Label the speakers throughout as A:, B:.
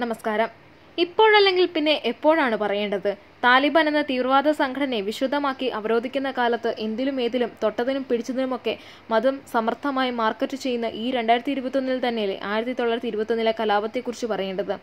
A: നമസ്കാരം. ഇപ്പോഴല്ലെങ്കിൽ പിന്നെ എപ്പോഴാണ് പറയേണ്ടത്? താലിബാൻ എന്ന തീവ്രവാദ സംഘടനയെ വിശുദ്ധമാക്കി അവരോധിക്കുന്ന കാലത്ത് എന്തിലും ഏതിലും തൊട്ടതിനും പിടിച്ചതിനുമൊക്കെ മതം സമർത്ഥമായി മാർക്കറ്റ് ചെയ്യുന്ന ഈ രണ്ടായിരത്തി ഇരുപത്തൊന്നിൽ തന്നെയല്ലേ ആയിരത്തി തൊള്ളായിരത്തി ഇരുപത്തൊന്നിലെ കലാപത്തെക്കുറിച്ച് പറയേണ്ടത്?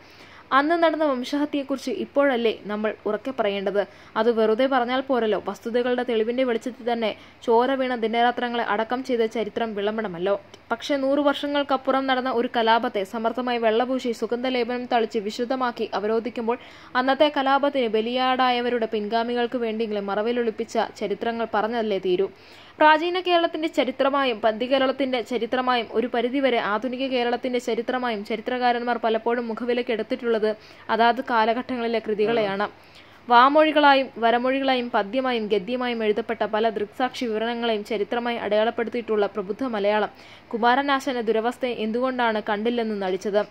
A: അന്ന് നടന്ന വംശഹത്യയെക്കുറിച്ച് ഇപ്പോഴല്ലേ നമ്മൾ ഉറക്കെ പറയേണ്ടത്? അത് വെറുതെ പറഞ്ഞാൽ പോരല്ലോ. വസ്തുതകളുടെ തെളിവിന്റെ വെളിച്ചത്തിൽ തന്നെ ചോര വീണ ദിനരാത്രങ്ങളെ അടക്കം ചെയ്ത ചരിത്രം വിളമ്പണമല്ലോ പക്ഷെ നൂറു വർഷങ്ങൾക്കപ്പുറം നടന്ന ഒരു കലാപത്തെ സമർത്ഥമായി വെള്ളപൂശി സുഗന്ധലേപനം തളിച്ച് വിശുദ്ധമാക്കി അവരോധിക്കുമ്പോൾ അന്നത്തെ കലാപത്തിന് ബലിയാടായവരുടെ പിൻഗാമികൾക്ക് വേണ്ടിയെങ്കിലും മറവിലൊളിപ്പിച്ച ചരിത്രങ്ങൾ പറഞ്ഞതല്ലേ തീരൂ. പ്രാചീന കേരളത്തിന്റെ ചരിത്രമായും പന്തികേരളത്തിന്റെ ചരിത്രമായും ഒരു പരിധിവരെ ആധുനിക കേരളത്തിന്റെ ചരിത്രമായും ചരിത്രകാരന്മാർ പലപ്പോഴും മുഖവിലക്കെടുത്തിട്ടുള്ളത് അതാത് കാലഘട്ടങ്ങളിലെ കൃതികളെയാണ്. വാമൊഴികളായും വരമൊഴികളായും പദ്യമായും ഗദ്യമായും എഴുതപ്പെട്ട പല ദൃക്സാക്ഷി വിവരണങ്ങളെയും ചരിത്രമായി അടയാളപ്പെടുത്തിയിട്ടുള്ള പ്രബുദ്ധ മലയാളം കുമാരനാശന്റെ ദുരവസ്ഥയെ എന്തുകൊണ്ടാണ് കണ്ടില്ലെന്ന് നടിച്ചത്?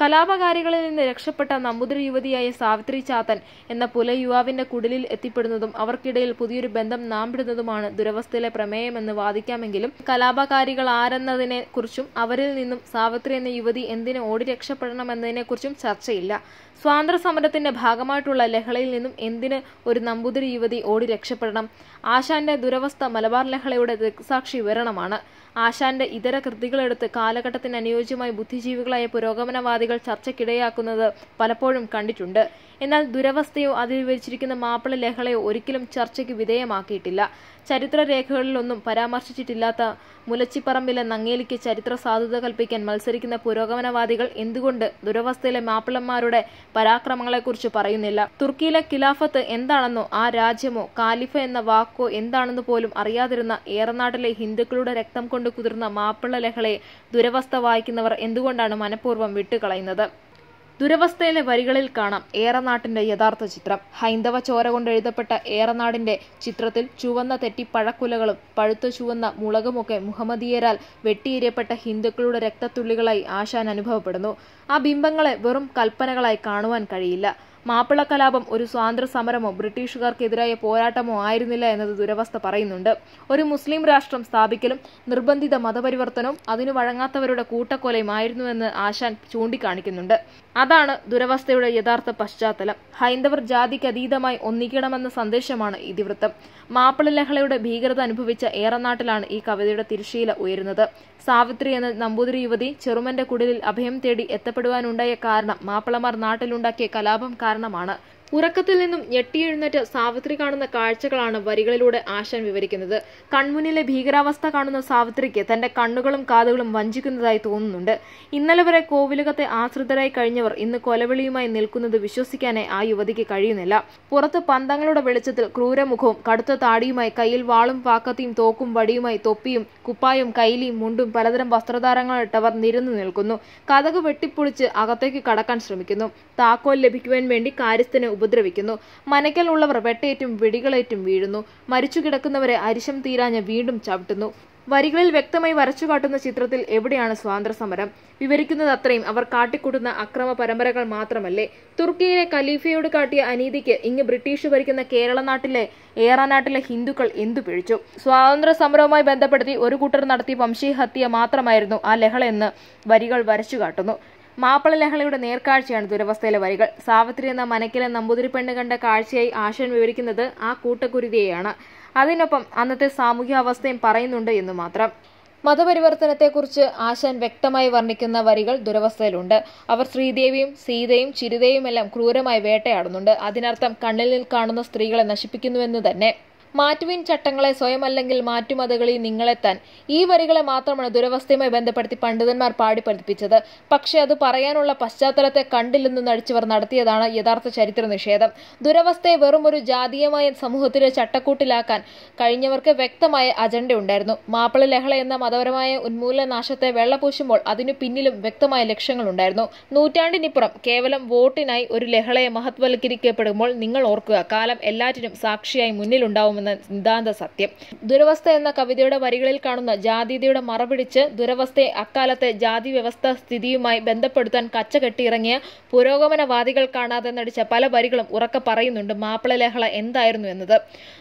A: കലാപകാരികളിൽ നിന്ന് രക്ഷപ്പെട്ട നമ്പൂതിരി യുവതിയായ സാവിത്രി ചാത്തൻ എന്ന പുല യുവാവിന്റെ കുടിലിൽ എത്തിപ്പെടുന്നതും അവർക്കിടയിൽ പുതിയൊരു ബന്ധം നാമ്പിടുന്നതുമാണ് ദുരവസ്ഥയിലെ പ്രമേയമെന്ന് വാദിക്കാമെങ്കിലും കലാപകാരികൾ ആരെന്നതിനെ കുറിച്ചും അവരിൽ നിന്നും സാവിത്രി എന്ന യുവതി എന്തിന് ഓടി രക്ഷപ്പെടണമെന്നതിനെ കുറിച്ചും ചർച്ചയില്ല. സ്വാതന്ത്ര്യ സമരത്തിന്റെ ഭാഗമായിട്ടുള്ള ലഹളയിൽ നിന്നും എന്തിന് ഒരു നമ്പൂതിരി യുവതി ഓടി രക്ഷപ്പെടണം? ആശാന്റെ ദുരവസ്ഥ മലബാർ ലഹളയുടെ ദൃക്സാക്ഷി വിവരണമാണ്. ആശാന്റെ ഇതര കൃതികളെടുത്ത് കാലഘട്ടത്തിന് അനുയോജ്യമായി ബുദ്ധിജീവികളായ പുരോഗമനവാദികൾ ചർച്ചയ്ക്കിടയാക്കുന്നത് പലപ്പോഴും കണ്ടിട്ടുണ്ട്. എന്നാൽ ദുരവസ്ഥയോ അതിൽ മാപ്പിള ലഹളയോ ഒരിക്കലും ചർച്ചയ്ക്ക് വിധേയമാക്കിയിട്ടില്ല. ചരിത്രരേഖകളിലൊന്നും പരാമർശിച്ചിട്ടില്ലാത്ത മുലച്ചിപ്പറമ്പിലെ നങ്ങേലിക്ക് ചരിത്ര സാധുത കൽപ്പിക്കാൻ മത്സരിക്കുന്ന പുരോഗമനവാദികൾ എന്തുകൊണ്ട് ദുരവസ്ഥയിലെ മാപ്പിളന്മാരുടെ പരാക്രമങ്ങളെക്കുറിച്ച് പറയുന്നില്ല? തുർക്കിയിലെ ഖിലാഫത്ത് എന്താണെന്നോ ആ രാജ്യമോ കാലിഫ എന്ന വാക്കോ എന്താണെന്ന് പോലും അറിയാതിരുന്ന ഏറനാട്ടിലെ ഹിന്ദുക്കളുടെ രക്തം കൊണ്ട് കുതിർന്ന മാപ്പിള ലഹളെ ദുരവസ്ഥ വായിക്കുന്നവർ എന്തുകൊണ്ടാണ് മനഃപൂർവം വിട്ടുകളയുന്നത്? ദുരവസ്ഥയിലെ വരികളിൽ കാണാം ഏറനാട്ടിന്റെ യഥാർത്ഥ ചിത്രം. ഹൈന്ദവ ചോര കൊണ്ട് എഴുതപ്പെട്ട ഏറനാടിന്റെ ചിത്രത്തിൽ ചുവന്ന തെറ്റി പഴക്കുലകളും പഴുത്ത ചുവന്ന മുളകുമൊക്കെ മുഹമ്മദീയരാൽ വെട്ടിയേരിയപ്പെട്ട ഹിന്ദുക്കളുടെ രക്തത്തുള്ളികളായി ആശാൻ അനുഭവപ്പെടുന്നു. ആ ബിംബങ്ങളെ വെറും കൽപ്പനകളായി കാണുവാൻ കഴിയില്ല. മാപ്പിള കലാപം ഒരു സ്വാതന്ത്ര്യ സമരമോ ബ്രിട്ടീഷുകാർക്കെതിരായ പോരാട്ടമോ ആയിരുന്നില്ല എന്നത് ദുരവസ്ഥ പറയുന്നുണ്ട്. ഒരു മുസ്ലിം രാഷ്ട്രം സ്ഥാപിക്കലും നിർബന്ധിത മതപരിവർത്തനവും അതിനു വഴങ്ങാത്തവരുടെ കൂട്ടക്കൊലയും ആയിരുന്നുവെന്ന് ആശാൻ ചൂണ്ടിക്കാണിക്കുന്നുണ്ട്. അതാണ് ദുരവസ്ഥയുടെ യഥാർത്ഥ പശ്ചാത്തലം. ഹൈന്ദവർ ജാതിക്കതീതമായി ഒന്നിക്കണമെന്ന സന്ദേശമാണ് ഇതിവൃത്തം. മാപ്പിള ലഹളയുടെ ഭീകരത അനുഭവിച്ച ഏറനാട്ടിലാണ് ഈ കവിതയുടെ തിരശീല ഉയരുന്നത്. സാവിത്രി എന്ന നമ്പൂതിരി യുവതി ചെറുമന്റെ കുടിലിൽ അഭയം തേടി എത്തപ്പെടുവാനുണ്ടായ കാരണം മാപ്പിളമാർ നാട്ടിലുണ്ടാക്കിയ കലാപം കാരണമാണ് ഉറക്കത്തിൽ നിന്നും ഞെട്ടിയെഴുന്നേറ്റ് സാവിത്രി കാണുന്ന കാഴ്ചകളാണ് വരികളിലൂടെ ആശാൻ വിവരിക്കുന്നത്. കൺമുന്നിലെ ഭീകരാവസ്ഥ കാണുന്ന സാവിത്രിക്ക് തന്റെ കണ്ണുകളും കാതുകളും വഞ്ചിക്കുന്നതായി തോന്നുന്നുണ്ട്. ഇന്നലെ വരെ കോവിലകത്തെ ആശ്രിതരായി കഴിഞ്ഞവർ ഇന്ന് കൊലവിളിയുമായി നിൽക്കുന്നത് വിശ്വസിക്കാനേ ആ യുവതിക്ക് കഴിയുന്നില്ല. പുറത്ത് പന്തങ്ങളുടെ വെളിച്ചത്തിൽ ക്രൂരമുഖവും കടുത്ത താടിയുമായി കയ്യിൽ വാളും പാക്കത്തിയും തോക്കും വടിയുമായി തൊപ്പിയും കുപ്പായും കൈലിയും മുണ്ടും പലതരം വസ്ത്രധാരങ്ങളിട്ടവർ നിരന്നു നിൽക്കുന്നു. കഥക് വെട്ടിപ്പൊളിച്ച് അകത്തേക്ക് കടക്കാൻ ശ്രമിക്കുന്നു. താക്കോൽ ലഭിക്കുവാൻ വേണ്ടി കാര്യസ്ഥനെ ഉപദ്രവിക്കുന്നു. മനക്കലുള്ളവർ വെട്ടേറ്റും വെടികളേറ്റും വീഴുന്നു. മരിച്ചു കിടക്കുന്നവരെ അരിശം തീരാഞ്ഞ് വീണ്ടും ചവിട്ടുന്നു. വരികളിൽ വ്യക്തമായി വരച്ചു കാട്ടുന്ന ചിത്രത്തിൽ എവിടെയാണ് സ്വാതന്ത്ര്യ സമരം വിവരിക്കുന്നത് അത്രയും. അവർ കാട്ടിക്കൂട്ടുന്ന അക്രമ പരമ്പരകൾ മാത്രമല്ലേ? തുർക്കിയിലെ ഖലീഫയോട് കാട്ടിയ അനീതിക്ക് ഇങ്ങ് ബ്രിട്ടീഷ് ഭരിക്കുന്ന കേരള നാട്ടിലെ ഏറാനാട്ടിലെ ഹിന്ദുക്കൾ എന്തു പിഴിച്ചു? സ്വാതന്ത്ര്യ സമരവുമായി ബന്ധപ്പെടുത്തി ഒരു കൂട്ടർ നടത്തിയ വംശീഹത്യ മാത്രമായിരുന്നു ആ ലഹളയെന്ന് വരികൾ വരച്ചു കാട്ടുന്നു മാപ്പിള ലഹളയുടെ നേർക്കാഴ്ചയാണ് ദുരവസ്ഥയിലെ വരികൾ. സാവിത്രി എന്ന മനക്കിലെ നമ്പൂതിരി പെണ്ണ് കണ്ട കാഴ്ചയായി ആശൻ വിവരിക്കുന്നത് ആ കൂട്ടക്കുരുതിയെയാണ്. അതിനൊപ്പം അന്നത്തെ സാമൂഹ്യ അവസ്ഥയും പറയുന്നുണ്ട് എന്ന് മാത്രം. മതപരിവർത്തനത്തെക്കുറിച്ച് ആശാൻ വ്യക്തമായി വർണിക്കുന്ന വരികൾ ദുരവസ്ഥയിലുണ്ട്. അവർ ശ്രീദേവിയും സീതയും ചിരിതയുമെല്ലാം ക്രൂരമായി വേട്ടയാടുന്നുണ്ട്. അതിനർത്ഥം കണ്ണിൽ കാണുന്ന സ്ത്രീകളെ നശിപ്പിക്കുന്നുവെന്ന് തന്നെ. മാറ്റുവിൻ ചട്ടങ്ങളെ സ്വയം സ്വയമല്ലെങ്കിൽ മാറ്റുമതകളിൽ നിങ്ങളെത്താൻ. ഈ വരികളെ മാത്രമാണ് ദുരവസ്ഥയുമായി ബന്ധപ്പെടുത്തി പണ്ഡിതന്മാർ പാടി പഠിപ്പിച്ചത് പക്ഷേ അത് പറയാനുള്ള പശ്ചാത്തലത്തെ കണ്ടില്ലെന്ന് നടിച്ചവർ നടത്തിയതാണ് യഥാർത്ഥ ചരിത്ര നിഷേധം ദുരവസ്ഥയെ വെറും ഒരു ജാതീയമായ സമൂഹത്തിലെ ചട്ടക്കൂട്ടിലാക്കാൻ കഴിഞ്ഞവർക്ക് വ്യക്തമായ അജണ്ട ഉണ്ടായിരുന്നു. മാപ്പിള ലഹള എന്ന മതപരമായ ഉന്മൂലനാശത്തെ വെള്ളപൂശുമ്പോൾ അതിനു പിന്നിലും വ്യക്തമായ ലക്ഷ്യങ്ങളുണ്ടായിരുന്നു നൂറ്റാണ്ടിനിപ്പുറം കേവലം വോട്ടിനായി ഒരു ലഹളയെ മഹത്വൽക്കരിക്കപ്പെടുമ്പോൾ നിങ്ങൾ ഓർക്കുക കാലം എല്ലാറ്റിനും സാക്ഷിയായി മുന്നിലുണ്ടാവുമെന്ന് എന്ന നിതാന്ത സത്യം. ദുരവസ്ഥ എന്ന കവിതയുടെ വരികളിൽ കാണുന്ന ജാതീയതയുടെ മറപിടിച്ച് ദുരവസ്ഥയെ അക്കാലത്തെ ജാതി വ്യവസ്ഥ സ്ഥിതിയുമായി ബന്ധപ്പെടുത്താൻ കച്ചകെട്ടിയിറങ്ങിയ പുരോഗമനവാദികൾ കാണാതെ നടിച്ച പല വരികളും ഉറക്ക പറയുന്നുണ്ട് മാപ്പിള ലഹള എന്തായിരുന്നു എന്നത്.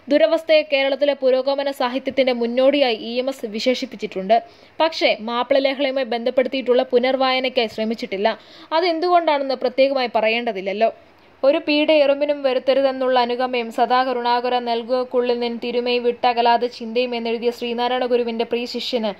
A: ദുരവസ്ഥയെ കേരളത്തിലെ പുരോഗമന സാഹിത്യത്തിന്റെ മുന്നോടിയായി ഇ എം എസ് വിശേഷിപ്പിച്ചിട്ടുണ്ട്. പക്ഷേ മാപ്പിള ലഹളയുമായി ബന്ധപ്പെടുത്തിയിട്ടുള്ള പുനർവായനയ്ക്കായി ശ്രമിച്ചിട്ടില്ല. അതെന്തുകൊണ്ടാണെന്ന് പ്രത്യേകമായി പറയേണ്ടതില്ലല്ലോ. ഒരു പീഡ എറുമ്പിനും വരുത്തരുതെന്നുള്ള അനുകമ്പയും സദാ കരുണാകര നൽകുകക്കുള്ളിൽ നിന്ന് തിരുമൈ വിട്ടകലാതെ ചിന്തയും എന്നെഴുതിയ ശ്രീനാരായണ ഗുരുവിന്റെ പ്രിയ ശിഷ്യന്.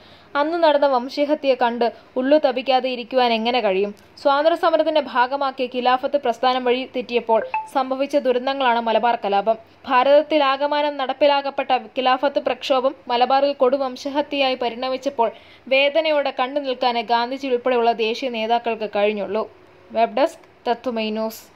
A: അന്ന് നടന്ന വംശഹത്യയെ കണ്ട് ഉള്ളു തപിക്കാതെ ഇരിക്കുവാൻ എങ്ങനെ കഴിയും? സ്വാതന്ത്ര്യ സമരത്തിന്റെ ഭാഗമാക്കിയ ഖിലാഫത്ത് പ്രസ്ഥാനം വഴി തെറ്റിയപ്പോൾ സംഭവിച്ച ദുരന്തങ്ങളാണ് മലബാർ കലാപം. ഭാരതത്തിൽ ആകമാനം നടപ്പിലാക്കപ്പെട്ട ഖിലാഫത്ത് പ്രക്ഷോഭം മലബാറിൽ കൊടുവംശഹത്യയായി പരിണമിച്ചപ്പോൾ വേദനയോടെ കണ്ടു നിൽക്കാനേ ഗാന്ധിജി ഉൾപ്പെടെയുള്ള ദേശീയ നേതാക്കൾക്ക് കഴിഞ്ഞുള്ളൂ. Web desk Tatvamayi news.